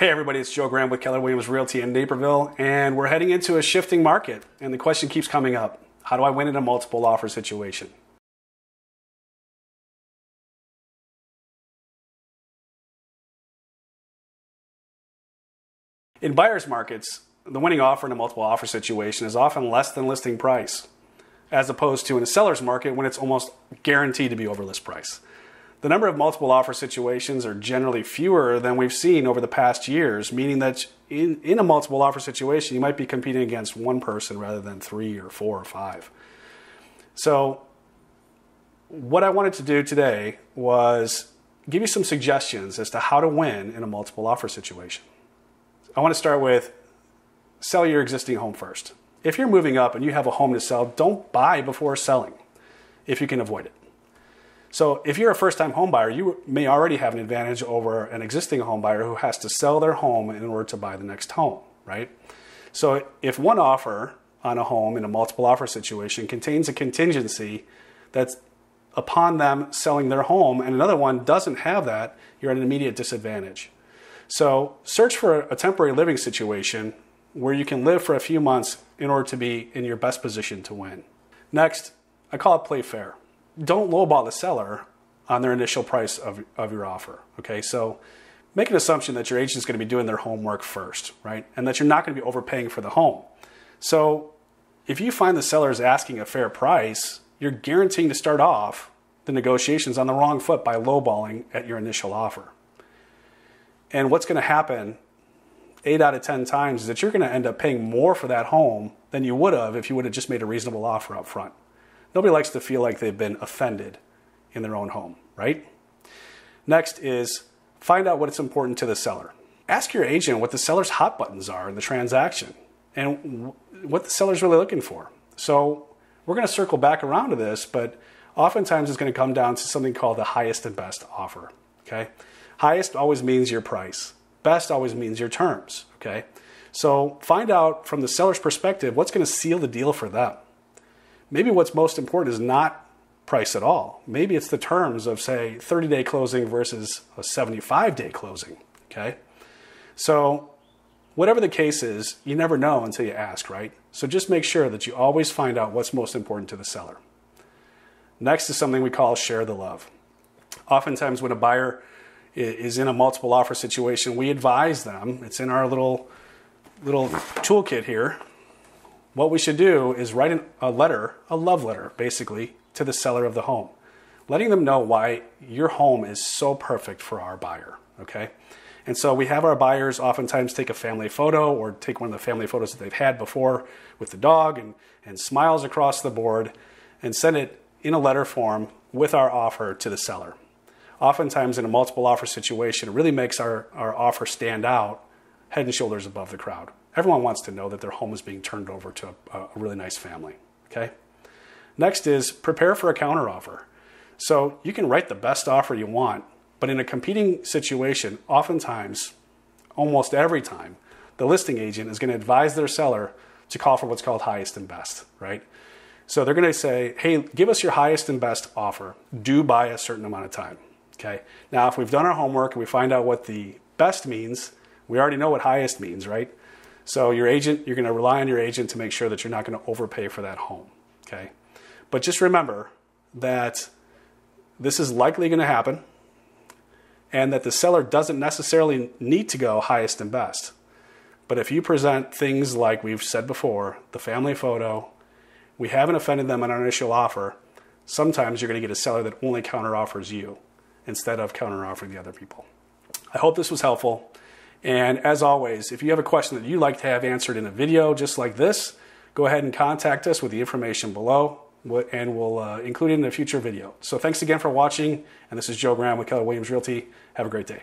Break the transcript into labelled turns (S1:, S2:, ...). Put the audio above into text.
S1: Hey everybody, it's Joe Graham with Keller Williams Realty in Naperville, and we're heading into a shifting market. And the question keeps coming up how do I win in a multiple offer situation? In buyer's markets, the winning offer in a multiple offer situation is often less than listing price, as opposed to in a seller's market when it's almost guaranteed to be over list price. The number of multiple offer situations are generally fewer than we've seen over the past years, meaning that in, in a multiple offer situation, you might be competing against one person rather than three or four or five. So, what I wanted to do today was give you some suggestions as to how to win in a multiple offer situation. I want to start with sell your existing home first. If you're moving up and you have a home to sell, don't buy before selling if you can avoid it. So if you're a first-time home buyer, you may already have an advantage over an existing home buyer who has to sell their home in order to buy the next home, right? So if one offer on a home in a multiple offer situation contains a contingency that's upon them selling their home and another one doesn't have that, you're at an immediate disadvantage. So search for a temporary living situation where you can live for a few months in order to be in your best position to win. Next, I call it play fair don't lowball the seller on their initial price of, of your offer. Okay, so make an assumption that your agent is going to be doing their homework first, right? And that you're not going to be overpaying for the home. So if you find the seller is asking a fair price, you're guaranteeing to start off the negotiations on the wrong foot by lowballing at your initial offer. And what's going to happen eight out of 10 times is that you're going to end up paying more for that home than you would have if you would have just made a reasonable offer up front. Nobody likes to feel like they've been offended in their own home, right? Next is find out what's important to the seller. Ask your agent what the seller's hot buttons are in the transaction and what the seller's really looking for. So we're going to circle back around to this, but oftentimes it's going to come down to something called the highest and best offer. Okay, highest always means your price. Best always means your terms. Okay, so find out from the seller's perspective what's going to seal the deal for them maybe what's most important is not price at all. Maybe it's the terms of, say, 30 day closing versus a 75 day closing. Okay? So, whatever the case is, you never know until you ask, right? So, just make sure that you always find out what's most important to the seller. Next is something we call share the love. Oftentimes, when a buyer is in a multiple offer situation, we advise them, it's in our little little toolkit here what we should do is write an, a letter, a love letter, basically, to the seller of the home, letting them know why your home is so perfect for our buyer. Okay? And so we have our buyers oftentimes take a family photo or take one of the family photos that they've had before with the dog and, and smiles across the board and send it in a letter form with our offer to the seller. Oftentimes, in a multiple offer situation, it really makes our, our offer stand out head and shoulders above the crowd. Everyone wants to know that their home is being turned over to a, a really nice family. Okay? Next is prepare for a counteroffer. So you can write the best offer you want, but in a competing situation, oftentimes, almost every time, the listing agent is going to advise their seller to call for what's called highest and best, right? So they're going to say, hey, give us your highest and best offer, due by a certain amount of time. Okay. Now, if we've done our homework and we find out what the best means, we already know what highest means, right? So your agent, you're going to rely on your agent to make sure that you're not going to overpay for that home. Okay, but just remember that this is likely going to happen, and that the seller doesn't necessarily need to go highest and best. But if you present things like we've said before, the family photo, we haven't offended them on our initial offer. Sometimes you're going to get a seller that only counteroffers you instead of counteroffering the other people. I hope this was helpful. And as always, if you have a question that you'd like to have answered in a video just like this, go ahead and contact us with the information below and we'll uh, include it in a future video. So thanks again for watching. And this is Joe Graham with Keller Williams Realty. Have a great day.